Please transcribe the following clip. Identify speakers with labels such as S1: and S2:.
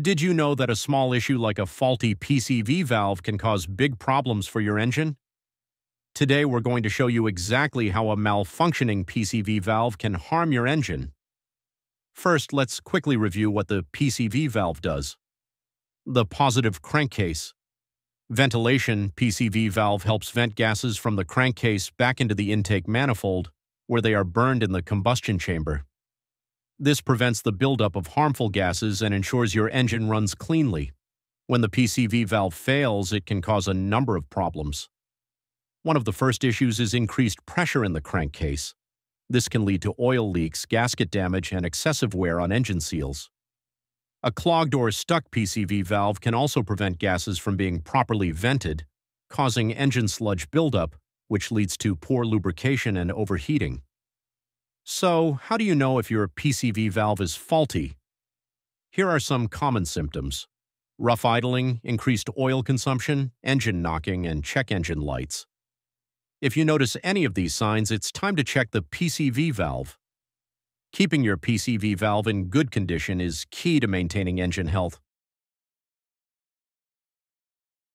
S1: Did you know that a small issue like a faulty PCV valve can cause big problems for your engine? Today we're going to show you exactly how a malfunctioning PCV valve can harm your engine. First, let's quickly review what the PCV valve does. The positive crankcase. Ventilation PCV valve helps vent gases from the crankcase back into the intake manifold, where they are burned in the combustion chamber. This prevents the buildup of harmful gases and ensures your engine runs cleanly. When the PCV valve fails, it can cause a number of problems. One of the first issues is increased pressure in the crankcase. This can lead to oil leaks, gasket damage, and excessive wear on engine seals. A clogged or stuck PCV valve can also prevent gases from being properly vented, causing engine sludge buildup, which leads to poor lubrication and overheating. So, how do you know if your PCV valve is faulty? Here are some common symptoms. Rough idling, increased oil consumption, engine knocking, and check engine lights. If you notice any of these signs, it's time to check the PCV valve. Keeping your PCV valve in good condition is key to maintaining engine health.